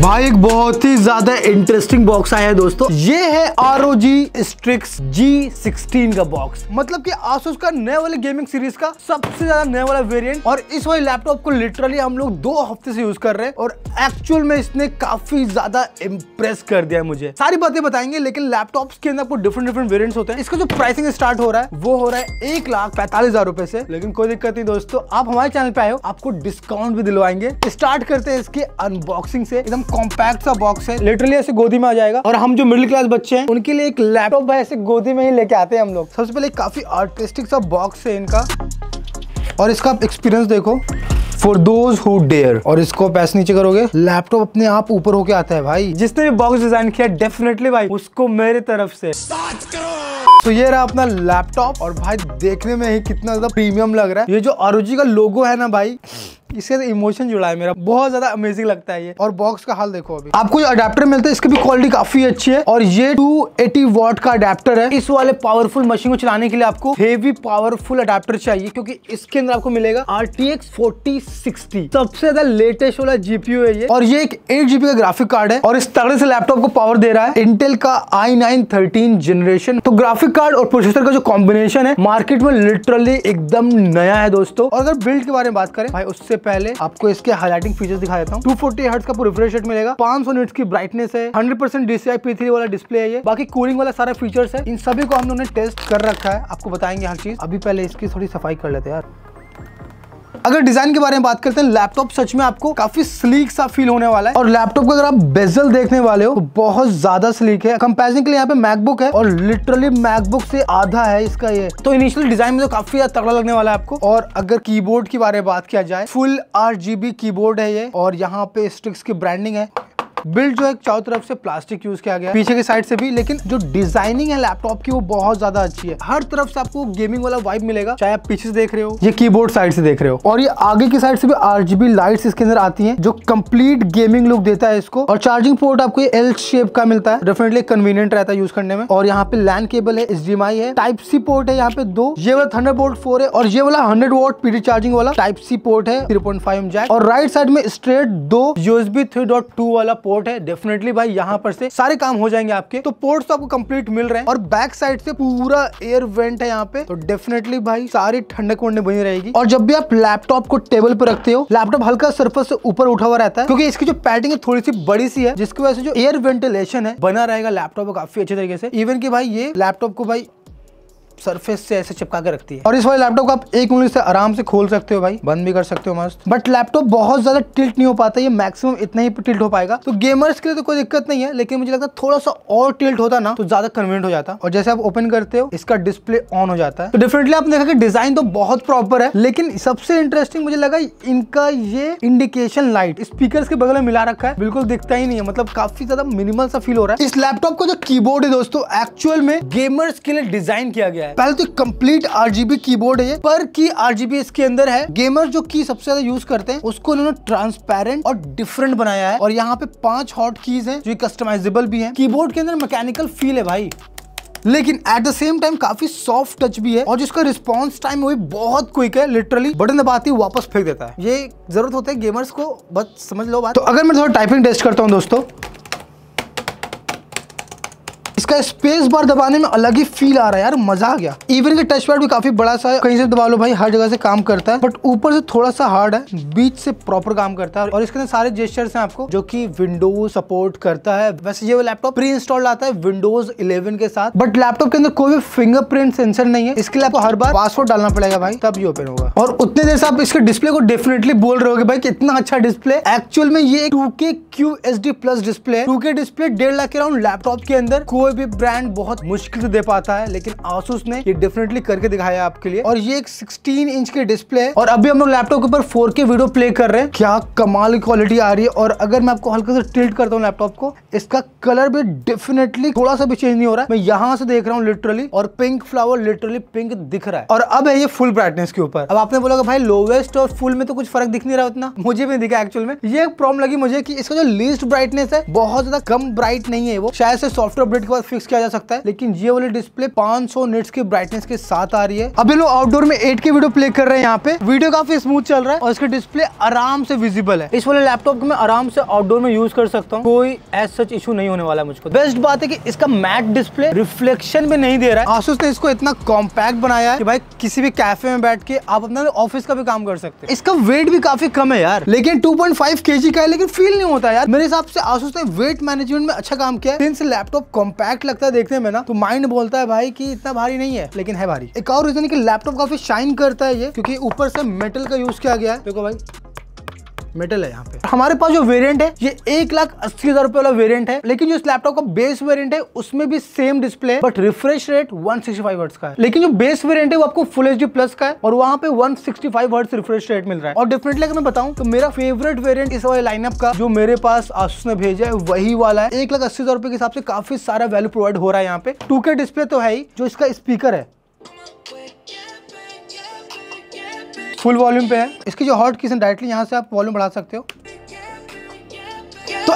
भाई, एक बहुत ही ज़्यादा इंटरेस्टिंग बॉक्स आया है दोस्तों। ये है R O G Strix G sixteen का बॉक्स मतलब कि आसूस का नए वाले गेमिंग सीरीज़ का सबसे ज़्यादा नया वाला वेरिएंट और इस वाले लैपटॉप को लिटरली हम लोग दो हफ़्ते से यूज़ कर रहे हैं और एक्चुअल में इसने काफ़ी ज़्यादा इम्प्रेस कर दिया मुझे। सारी बातें बताएँगे, लेकिन लैपटॉप के अंदर आपको डिफरेंट डिफरेंट वेरियंट होते हैं। इसका जो प्राइसिंग स्टार्ट हो रहा है, वो हो रहा है एक लाख पैंतालीस हज़ार रुपए से। लेकिन कोई दिक्कत नहीं दोस्तों, आप हमारे चैनल पे आए हो, आपको डिस्काउंट भी दिलवाएँगे। स्टार्ट करते हैं इसके अनबॉक्सिंग से। एकदम कॉम्पैक्ट सा बॉक्स है लिटरली ऐसे गोदी में आ जाएगा। और हम जो मिडिल क्लास बच्चे हैं उनके लिए एक लैपटॉप भाई ऐसे गोदी में ही लेके आते हैं हम लोग। सबसे पहले काफ़ी आर्टिस्टिक सा बॉक्स है इनका। और इसका एक्सपीरियंस देखो। फॉर दोज हु डेयर और इसको पैसे नीचे करोगे। लैपटॉप अपने आप ऊपर होके आता है भाई। जिसने भी बॉक्स डिज़ाइन किया डेफिनेटली भाई उसको मेरे तरफ़ से। तो ये रहा अपना लैपटॉप और भाई देखने में ही कितना ज़्यादा प्रीमियम लग रहा है। ये जो आरोजी का लोगो है ना भाई इसके साथ इमोशन जुड़ा है मेरा। बहुत ज़्यादा अमेजिंग लगता है ये। और बॉक्स का हाल देखो अभी। आपको जो अडेप्टर मिलता है, इसकी भी क्वालिटी काफ़ी अच्छी है। और ये 280 वॉट का अडेप्टर है। इस वाले पावरफुल मशीन को चलाने के लिए आपको हेवी पावरफुल अडेप्टर चाहिए, क्योंकि इसके अंदर आपको मिलेगा आर टी सबसे ज़्यादा लेटेस्ट वाला जीपीयू है ये। और ये एक एट जीबी का ग्राफिक कार्ड है। और इस तगड़े से लैपटॉप को पावर दे रहा है इंटेल का आई नाइन थर्टीन जनरेशन तो ग्राफिक कार्ड और प्रोसेसर का जो कॉम्बिनेशन है मार्केट में लिटरली एकदम नया है दोस्तों। और अगर बिल्ड के बारे में बात करें, भाई, उससे पहले आपको इसके हाईलाइटिंग फीचर्स दिखा देता हूँ। टू फोर्टी हर्ट्स का रिफ्रेश रेट मिलेगा। पाँच सौ की ब्राइटनेस है। 100% परसेंट डीसीआई वाला डिस्प्ले है ये। बाकी कूलिंग वाला सारा फीचर्स है। इन सभी को हम लोगों ने टेस्ट कर रखा है। आपको बताएँगे हर चीज़। अभी पहले इसकी थोड़ी सफ़ाई कर लेते हैं यार। अगर डिज़ाइन के बारे में बात करते हैं, लैपटॉप सच में आपको काफ़ी स्लीक सा फील होने वाला है। और लैपटॉप का अगर आप बेजल देखने वाले हो तो बहुत ज़्यादा स्लीक है। कंपेरिजन के लिए यहाँ पे मैकबुक है और लिटरली मैकबुक से आधा है इसका ये। तो इनिशियल डिज़ाइन में तो काफ़ी तगड़ा लगने वाला है आपको। और अगर कीबोर्ड के बारे में बात किया जाए फुल आठ कीबोर्ड है ये। और यहाँ पे स्ट्रिक्स की ब्रांडिंग है। बिल्ड जो है चारों तरफ़ से प्लास्टिक यूज़ किया गया पीछे की साइड से भी, लेकिन जो डिज़ाइनिंग है लैपटॉप की, वो बहुत ज़्यादा अच्छी है। हर तरफ़ से आपको गेमिंग वाला वाइब मिलेगा, चाहे आप पीछे से देख रहे हो, ये कीबोर्ड साइड से देख रहे हो। और ये आगे की साइड से भी आरजीबी लाइट्स इसके अंदर आती हैं, जो कंप्लीट गेमिंग लुक देता है इसको। और चार्जिंग पोर्ट आपको एल शेप का मिलता है। डेफिनेटली कन्वीनियंट रहता है यूज़ करने में। और यहाँ पे लैंड केबल है एच है। टाइप सी पोर्ट है यहाँ पे दो। ये वाला थंडर बोर्ड है और ये वाला हंड्रेड वोट पीडी चार्जिंग वाला टाइप सी पोर्ट है थ्री पॉइंट फाइव और राइट साइड में स्ट्रेट दो यूएसबी थ्री डॉट टू वाला है डेफिनेटली भाई यहाँ पर से सारे काम हो जाएँगे आपके। तो पोर्ट तो आपको कंप्लीट मिल रहे हैं और बैक साइड से पूरा एयर वेंट है यहाँ पे। तो डेफिनेटली भाई सारी ठंडक वंडक बनी रहेगी। और जब भी आप लैपटॉप को टेबल पर रखते हो लैपटॉप हल्का सरफेस से ऊपर उठा हुआ रहता है, क्योंकि इसकी जो पैडिंग है थोड़ी सी बड़ी सी है, जिसकी वजह से जो एयर वेंटिलेशन है, बना रहेगा लैपटॉप काफ़ी अच्छे तरीके से। इवन की भाई ये लैपटॉप को भाई सरफेस से ऐसे चिपका के रखती है। और इस वाले लैपटॉप को आप एक उंगली से आराम से खोल सकते हो भाई। बंद भी कर सकते हो मस्त। बट लैपटॉप बहुत ज़्यादा टिल्ट नहीं हो पाता, ये मैक्सिमम इतना ही टिल्ट हो पाएगा। तो गेमर्स के लिए तो कोई दिक्कत नहीं है, लेकिन मुझे लगता है थोड़ा सा और टिल्ट होता ना तो ज़्यादा कन्वीनियंट हो जाता। और जैसे आप ओपन करते हो, इसका डिस्प्ले ऑन हो जाता है। तो डेफिनेटली आपने देखा कि डिज़ाइन तो बहुत प्रॉपर है, लेकिन सबसे इंटरेस्टिंग मुझे लगा इनका ये इंडिकेशन लाइट स्पीकर के बगल में मिला रखा है। बिल्कुल दिखता ही नहीं है मतलब काफ़ी ज़्यादा मिनिमल सा फील हो रहा है। इस लैपटॉप का जो कीबोर्ड है दोस्तों एक्चुअल में गेमर्स के लिए डिज़ाइन किया गया है। पहले तो कंप्लीट आरजीबी कीबोर्ड है पर की आरजीबी इसके अंदर है। गेमर जो की सबसे ज़्यादा यूज़ करते हैं, उसको उन्होंने ट्रांसपेरेंट और डिफरेंट बनाया है। और यहाँ पे पाँच हॉट कीज है, जो कस्टमाइजेबल भी है। कीबोर्ड के अंदर मैकेनिकल फील है भाई। लेकिन एट द सेम टाइम काफ़ी सॉफ्ट टच भी है। और जिसका रिस्पॉन्स टाइम वो बहुत क्विक है लिटरली बटन दबाती वापस फेंक देता है। ये ज़रूरत होता है गेमर्स को, बस समझ लो बात। तो अगर मैं थोड़ा टाइपिंग टेस्ट करता हूँ दोस्तों इसका स्पेस बार दबाने में अलग ही फील आ रहा है यार, मज़ा आ गया। इवन के टच पैड भी काफ़ी बड़ा सा है, कहीं से दबा लो भाई, हर जगह से काम करता है। बट ऊपर से थोड़ा सा हार्ड है, बीच से प्रॉपर काम करता है। और इसके अंदर सारे जेस्टर्स हैं आपको, जो कि विंडोज़ सपोर्ट करता है। वैसे ये लैपटॉप प्री इंस्टॉल आता है विंडोज़ इलेवन के साथ। बट लैपटॉप के अंदर कोई भी फिंगरप्रिंट सेंसर नहीं है। इसके लिए आपको हर बार पासवर्ड डालना पड़ेगा भाई, तब ये ओपन होगा। और उतने देर से आप इसके डिस्प्ले को डेफिनेटली बोल रहे हो भाई कितना अच्छा डिस्प्ले एक्चुअल में ये two K Q S D plus display two K display डेढ़ लाख के राउंड लैपटॉप के अंदर कोई भी ब्रांड बहुत बहुत मुश्किल से दे पाता है, लेकिन आसूस ने ये डेफिनेटली करके दिखाया आपके लिए। और ये एक 16 इंच के डिस्प्ले है। और अभी हम लोग लैपटॉप के ऊपर 4K वीडियो प्ले कर रहे हैं। क्या कमाल की क्वालिटी आ रही है। और अगर मैं आपको हल्का से टिल्ट करता हूँ लैपटॉप को, इसका कलर भी डेफिनेटली थोड़ा सा भी चेंज नहीं हो रहा है। मैं यहाँ से देख रहा हूँ लिटरली और पिंक फ्लावर लिटरली पिंक दिख रहा है। और अब है ये फुल ब्राइटनेस के ऊपर। अब आपने बोला भाई लोवेस्ट और फुल में तो कुछ फ़र्क दिख नहीं रहा उतना। मुझे भी दिखा एक्चुअल में। ये प्रॉब्लम लगी मुझे कि इसका जो लीस्ट ब्राइटनेस है, बहुत ज़्यादा कम ब्राइट नहीं है वो। शायद से सॉफ्टवेयर अपडेट बाद फिक्स किया जा सकता है। लेकिन ये वाली डिस्प्ले 500 निट्स की ब्राइटनेस के साथ आ रही है। अभी लोग आउटडोर में 8 की वीडियो प्ले कर रहे हैं यहाँ पे। वीडियो काफ़ी स्मूथ चल रहा है और इसका डिस्प्ले आराम से विजिबल है। इस वाले लैपटॉप को मैं आराम से आउटडोर में यूज़ कर सकता हूँ। कोई एज सच इशू नहीं होने वाला मुझको। बेस्ट बात है कि इसका मैट डिस्प्ले रिफ्लेक्शन भी नहीं दे रहा है। आसूस ने इसको इतना कॉम्पैक्ट बनाया है भाई किसी भी कैफ़े में बैठ के आप अपना ऑफ़िस का भी काम कर सकते हैं। इसका वेट भी काफ़ी कम है यार। लेकिन 2.5 केजी का है, लेकिन फील नहीं होता यार। मेरे हिसाब से आसूस ने वेट मैनेजमेंट में अच्छा काम किया है। लैपटॉप लगता है देखने में ना तो माइंड बोलता है भाई कि इतना भारी नहीं है, लेकिन है भारी। एक और रीजन है कि लैपटॉप काफ़ी शाइन करता है ये, क्योंकि ऊपर से मेटल का यूज़ किया गया है। देखो भाई मेटल है यहाँ पे। हमारे पास जो वेरियंट है, ये एक लाख अस्सी हज़ार रुपए वाला वेरियंट है, लेकिन जो इस लैपटॉप का बेस वेरियंट है, उसमें भी same display but refresh rate one sixty का है। लेकिन जो बेस वेरियंट है, वो आपको फुल एचडी प्लस का है, और वहाँ पे 165 सिक्सटी रिफ्रेश रेट मिल रहा है। और डेफिनेटली अगर मैं बताऊँ तो मेरा फेवरेट वेरियंट इस वाले लाइनअप का, जो मेरे पास आसूस ने भेजा है, वही वाला है। एक लाख अस्सी हज़ार रुपए के हिसाब से काफ़ी सारा वैल्यू प्रोवाइड हो रहा है यहाँ पे। टू डिस्प्ले तो है ही, जो इसका स्पीकर है। फुल वॉल्यूम पे है। इसकी जो हॉट किस डायरेक्टली यहाँ से आप वॉल्यूम बढ़ा सकते हो।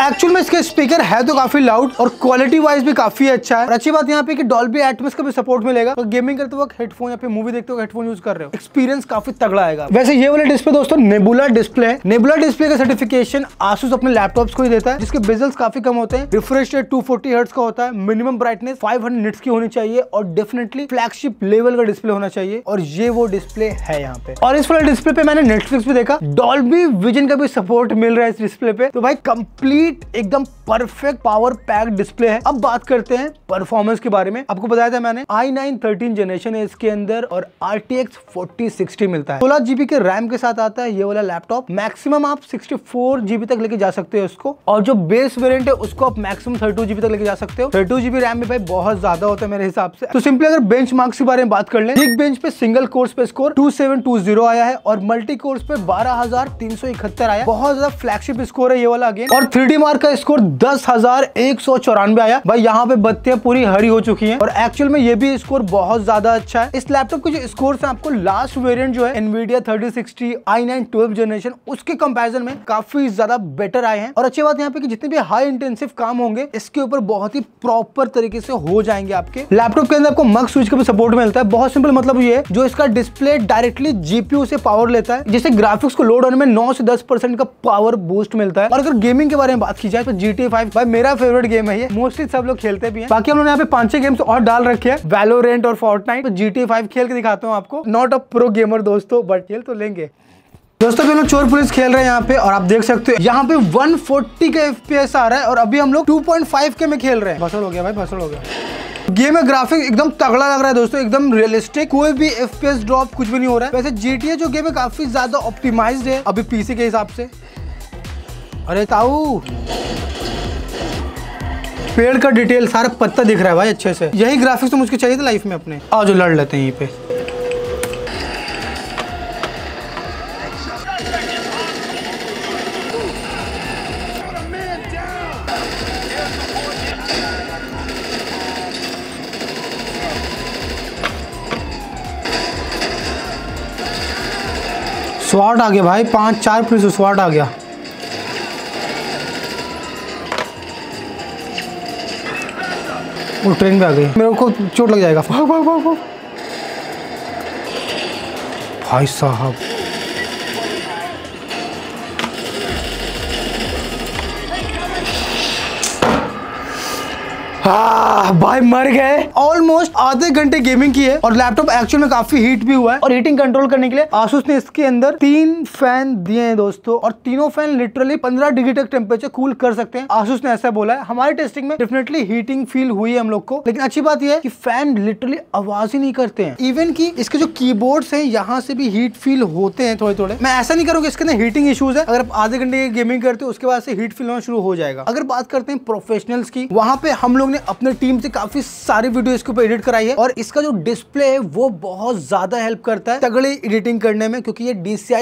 एक्चुअल में इसके स्पीकर है तो काफ़ी लाउड और क्वालिटी वाइज भी काफ़ी अच्छा है। और अच्छी बात यहाँ पे कि डॉल्बी एटमॉस का भी सपोर्ट मिलेगा। तो गेमिंग करते वक्त हेडफोन या फिर मूवी देखते वक्त हेडफोन यूज़ कर रहे हो। एक्सपीरियंस काफ़ी तगड़ा आएगा। वैसे ये वाले डिस्प्ले दोस्तों नेबुला डिस्प्ले है। नेबुला डिस्प्ले का सर्टिफिकेशन आसूस अपने लैपटॉप को ही देता है, जिसके बेजल्स काफ़ी कम होते हैं। रिफ्रेश रेट टू फोर्टी का होता है। मिनिमम ब्राइटनेस फाइव हंड्रेड की होनी चाहिए और डेफिनेटली फ्लैगशिप लेवल का डिस्प्ले होना चाहिए। और ये वो डिस्प्ले है यहाँ पे। और इस वाले डिस्प्ले पे मैंने नेटफ्लिक्स भी देखा। डॉल्बी विजन का भी सपोर्ट मिल रहा है इस डिस्प्ले पे। तो भाई कंप्लीट एकदम परफेक्ट पावर पैक डिस्प्ले है। अब बात करते हैं परफॉर्मेंस के बारे में। आपको बताया था मैंने आई नाइन थर्टीन जनरेशन है इसके अंदर और R T X forty sixty मिलता है। सोलह जीबी के रैम के साथ आता है ये वाला लैपटॉप मैक्सिमम आप सिक्सटी फोर जीबी तक लेके जा सकते हो उसको और जो बेस वेरियंट है उसको आप मैक्सिमम थर्टी टू जीबी तक लेके जा सकते हो। थर्टी जीबी रैम में भाई बहुत ज़्यादा होता है मेरे हिसाब से। तो सिंपली अगर बेंच मार्क्स के बारे में बात कर ले एक बेंच पे सिंगल कोर्स पे score two seven two zero आया है और मल्टी कोर्स पे बारह हज़ार तीन सौ इकहत्तर आया। बहुत ज़्यादा फ्लैगशिप स्कोर है ये वाला अगेन और थ्री मार्क का स्कोर दस हज़ार एक सौ चौरानवे आया। भाई, यहाँ पे बत्तियाँ पूरी हरी हो चुकी हैं। और एक्चुअल में ये भी स्कोर बहुत ज़्यादा अच्छा है। इस लैपटॉप के जो स्कोर है, आपको लास्ट वेरिएंट जो है Nvidia thirty sixty I nine twelve generation उसके कंपेरिजन में काफ़ी ज़्यादा बेटर आए हैं। और अच्छी बात यहाँ पे जितने भी हाई इंटेंसिव काम होंगे, इसके ऊपर बहुत ही प्रॉपर तरीके से हो जाएँगे आपके। लैपटॉप के अंदर आपको मग स्विच का भी सपोर्ट मिलता है। बहुत सिंपल मतलब ये जो इसका डिस्प्ले डायरेक्टली जीपीयू से पावर लेता है, जिससे ग्राफिक्स को लोड होने में नौ से दस परसेंट का पावर बूस्ट मिलता है। और अगर गेमिंग के बारे में बात की जाए तो जी टी फाइव भाई मेरा फेवरेट गेम है ये। मोस्टली सब लोग खेलते भी हैं। बाकी हम लोग यहाँ पे पाँच छह गेम्स और डाल रखे हैं। वैलोरेंट और फोर्टनाइट तो जी टी फाइव खेल के दिखाता हूँ आपको। नॉट अ प्रो गेमर दोस्तों बट खेल तो लेंगे। दोस्तों हम लोग चोर पुलिस खेल रहे हैं यहाँ पे और आप देख सकते हो, यहाँ पे 140 का एफ़ आ रहा है और अभी हम लोग 2.5 के में खेल रहे हैं। फ़सल हो गया भाई फ़सल हो गया। गेम में ग्राफिक एकदम तगड़ा लग रहा है दोस्तों, एकदम रियलिस्टिक कोई भी एफ़ ड्रॉप कुछ भी नहीं हो रहा है। वैसे जीटीए जो गेम है काफ़ी ज़्यादा ऑप्टिमाइज्ड है, अभी पीसी के हिसाब से। अरे ताऊ पेड़ का डिटेल, सारा पत्ता दिख रहा है भाई अच्छे से। यही ग्राफिक्स तो मुझे चाहिए था लाइफ में अपने। आज लड़ लेते हैं यहीं पे। स्वाट आ गया भाई, पाँच, चार पुलिस स्वाट आ गया। वो ट्रेन में आ गई। मेरे को चोट लग जाएगा। भाग भाग भाग भाग। भाई साहब। हाँ भाई मर गए। ऑलमोस्ट आधे घंटे गेमिंग की है और लैपटॉप एक्चुअल में काफ़ी हीट भी हुआ है। और हीटिंग कंट्रोल करने के लिए आसूस ने इसके अंदर तीन फ़ैन दिए हैं दोस्तों और तीनों फ़ैन लिटरली पंद्रह डिग्री तक टेम्परेचर कूल कर सकते हैं। आसूस ने ऐसा बोला है। हमारे टेस्टिंग में डेफिनेटली हीटिंग फील हुई है हम लोग को। लेकिन अच्छी बात यह है कि फ़ैन लिटरली आवाज़ ही नहीं करते हैं। इवन की इसके जो कीबोर्ड है, यहाँ से भी हीट फील होते हैं थोड़े थोड़े मैं ऐसा नहीं करूँगा इसके अंदर हीटिंग इशूज है। अगर आप आधे घंटे की गेमिंग करते हो, उसके बाद से हीट फील होना शुरू हो जाएगा। अगर बात करते हैं प्रोफेशनल्स की, वहाँ पे हम लोग ने अपने टीम से काफ़ी सारी वीडियो इसके ऊपर एडिट कराई है और इसका जो डिस्प्ले है, वो बहुत ज़्यादा हेल्प करता है तगड़ी एडिटिंग करने में, क्योंकि ये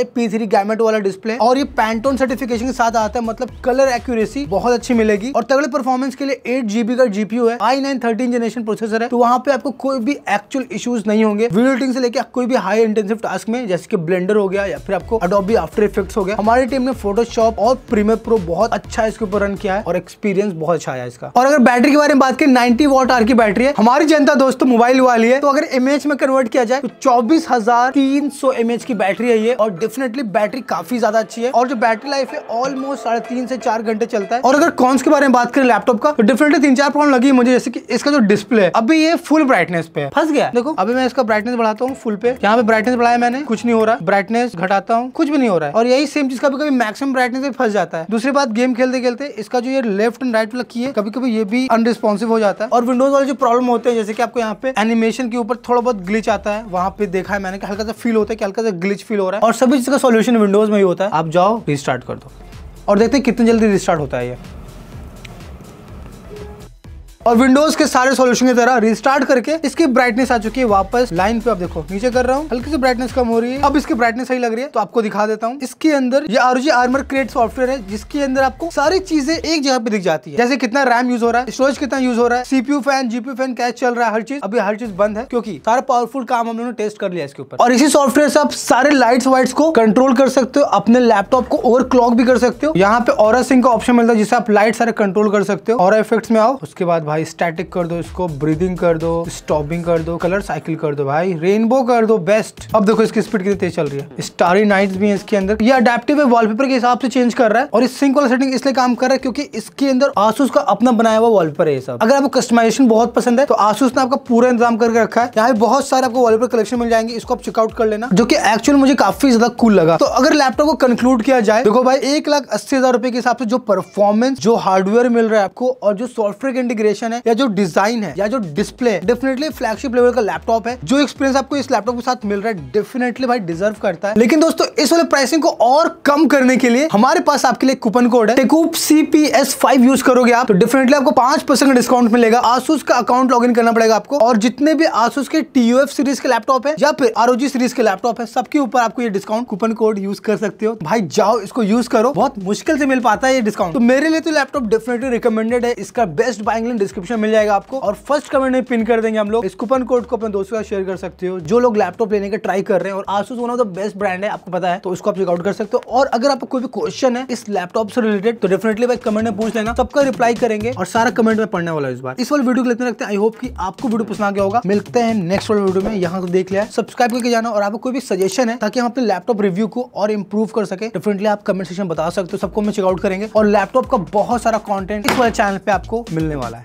पी थ्री गैमेट वाला डिस्प्ले और ये पैंटोन सर्टिफिकेशन के साथ आता है मतलब कलर एक्यूरेसी बहुत अच्छी मिलेगी। और तगड़े परफॉर्मेंस के लिए एट जीबी का जीपीयू है I nine thirteen generation processor है तो वहाँ पे आपको कोई भी एक्चुअल इश्यूज़ नहीं होंगे। वीडियो एडिटिंग से लेकर कोई भी हाई इंटेंसिव टास्क में, जैसे कि ब्लेंडर हो गया या फिर आपको अडोबी आफ्टर इफेक्ट्स हो गया, हमारी टीम ने फोटोशॉप और प्रीमियर प्रो बहुत अच्छा इसके ऊपर रन किया है और एक्सपीरियंस बहुत अच्छा आया इसका। और अगर बैटरी के बारे में बात करें, नाइनटी वॉट आर की बैटरी है। हमारी जनता दोस्तों, मोबाइल वाली है तो अगर एमएच में कन्वर्ट किया जाए तो चौबीस हज़ार तीन सौ एमएच की बैटरी है ये, और डेफिनेटली बैटरी काफ़ी ज़्यादा अच्छी है। और जो बैटरी लाइफ है ऑलमोस्ट साढ़े तीन से चार घंटे चलता है। और अगर कॉन्स के बारे में बात करें लैपटॉप का तो डेफिनेटली तीन चार प्रॉब्लम लगी मुझे, जैसे कि इसका जो डिस्प्ले है, अभी ये फुल ब्राइटनेस पे फंस गया? देखो, अभी मैं इसका ब्राइटनेस बढ़ाता हूँ फुल पे। यहाँ पे ब्राइटनेस बढ़ाया मैंने, कुछ नहीं हो रहा। ब्राइटनेस घटाता हूँ, कुछ भी नहीं हो रहा है। और यही सेम चीज़ कभी कभी मैक्सिमम ब्राइटनेस फंस जाता है। दूसरी बात गेम खेलते खेलते इसका जो ये लेफ़्ट एंड राइट वाला की है कभी कभी ये भी अनरिस्पॉन्सिव हो जाता है। और विंडोज़ वाले जो प्रॉब्लम होते हैं, जैसे कि आपको यहाँ पे एनिमेशन के ऊपर थोड़ा बहुत ग्लिच आता है, वहाँ पे देखा है मैंने हल्का सा फील होता है कि हल्का सा ग्लिच फील हो रहा है। और सभी चीज़ का सोल्यूशन विंडोज़ में ही होता है। आप जाओ रिस्टार्ट कर दो। और देखते हैं कितनी जल्दी रिस्टार्ट होता है ये। और विंडोज़ के सारे सोल्यूशन की तरह रिस्टार्ट करके इसकी ब्राइटनेस आ चुकी है वापस लाइन पे। आप देखो, नीचे कर रहा हूँ। हल्की सी ब्राइटनेस कम हो रही है। अब इसकी ब्राइटनेस सही लग रही है तो आपको दिखा देता हूँ। इसके अंदर ये आरजी आर्मर क्रिएट सॉफ्टवेयर है, जिसके अंदर आपको सारी चीज़ें एक जगह पे दिख जाती है। जैसे कितना रैम यूज़ हो रहा है स्टोरेज कितना यूज़ हो रहा है CPU fan GPU fan catch चल रहा है, हर चीज़। अभी हर चीज़ बंद है, क्योंकि सारा पावरफुल काम हम लोगों ने टेस्ट कर लिया इसके ऊपर। और इसी सॉफ्टवेयर से आप सारे लाइट्स वाइट्स को कंट्रोल कर सकते हो, अपने लैपटॉप को ओवर क्लॉक भी कर सकते हो। यहाँ पे और सिंह का ऑप्शन मिलता है जिससे आप लाइट सारे कंट्रोल कर सकते हो। और इफेक्ट्स में आओ, उसके बाद भाई स्टैटिक कर दो इसको ब्रीदिंग कर दो स्टॉपिंग कर दो कलर साइकिल कर दो भाई रेनबो कर दो बेस्ट अब देखो इसकी स्पीड कितनी तेज चल रही है। स्टारी नाइट्स भी है इसके अंदर। ये अडेप्टिव है वॉलपेपर के हिसाब से चेंज कर रहा है और इस सिंक वाला सेटिंग इसलिए काम कर रहा है क्योंकि इसके अंदर आसूस का अपना बनाया हुआ वॉलपेपर है सब। अगर आपको कस्टमाइजेशन बहुत पसंद है तो आसूस ने आपका पूरा इंतज़ाम करके रखा है। यहाँ बहुत सारे आपको वॉलपेपर कलेक्शन मिल जाएँगे, इसको आप चेकआउट कर लेना, जो कि एक्चुअल मुझे काफ़ी ज़्यादा कूल लगा। तो अगर लैपटॉप को कंक्लूड किया जाए, देखो भाई, एक लाख अस्सी हज़ार रुपए के हिसाब से जो परफॉर्मेंस जो हार्डवेयर मिल रहा है आपको और जो सॉफ्टवेयर इंटीग्रेशन है या जो डिज़ाइन है या जो डिस्प्ले डेफिनेटली फ्लैगशिप लेवल का लैपटॉप है। जो एक्सपीरियंस आपको इस लैपटॉप के साथ मिल रहा है डेफिनेटली भाई डिजर्व करता है। लेकिन दोस्तों, इस वाले प्राइसिंग को और कम करने के लिए हमारे पास आपके लिए कूपन कोड है। टेकूप सीपीएस फाइव यूज़ करोगे आप तो डेफिनेटली आपको पाँच परसेंट डिस्काउंट मिलेगा। आसूस का अकाउंट लॉग करना पड़ेगा आपको। और जितने भी आसूस के टीयूएफ सीरीज़ के लैपटॉप है या फिर आर सीरीज़ के लैपटॉप है, सबके ऊपर आपको ये डिस्काउंट कूपन कोड यूज़ कर सकते हो। भाई जाओ, इसको यूज़ करो। बहुत मुश्किल से मिल पाता है ये डिस्काउंट तो मेरे लिए तो लैपटॉप डेफिनेटली रिकमेंडेड है। इसका बेस्ट बाइंग डिस्क्रिप्शन मिल जाएगा आपको। और फ़र्स्ट कमेंट में पिन कर देंगे हम लोग। इस कूपन कोड को अपने दोस्तों का शेयर कर सकते हो। जो लोग लैपटॉप लेने का ट्राई कर रहे हैं और Asus one of the best brand है, आपको पता है तो उसको आप चेकआउट कर सकते हो। और अगर आपको कोई भी क्वेश्चन है इस लैपटॉप से रिलेटेड तो डेफिनेटली भाई कमेंट में पूछ लेना। सबका रिप्लाई करेंगे और सारा कमेंट में पढ़ने वाला इस बार। इस वाले वीडियो को लेते रखते हैं। आई होप कि आपको वीडियो पसंद आ गया होगा। मिलते हैं नेक्स्ट वाले वीडियो में। यहाँ देख लिया सब्सक्राइब करके जाना और आपको कोई भी सजेशन है, ताकि हम अपने लैपटॉप रिव्यू को और इम्प्रूव कर सके डेफिनेटली आप कमेंट सेक्शन बता सकते हो। सबको मैं चेकआउट करेंगे। और लैपटॉप का बहुत सारा कॉन्टेंट इस वाले चैनल पे आपको मिलने वाला है।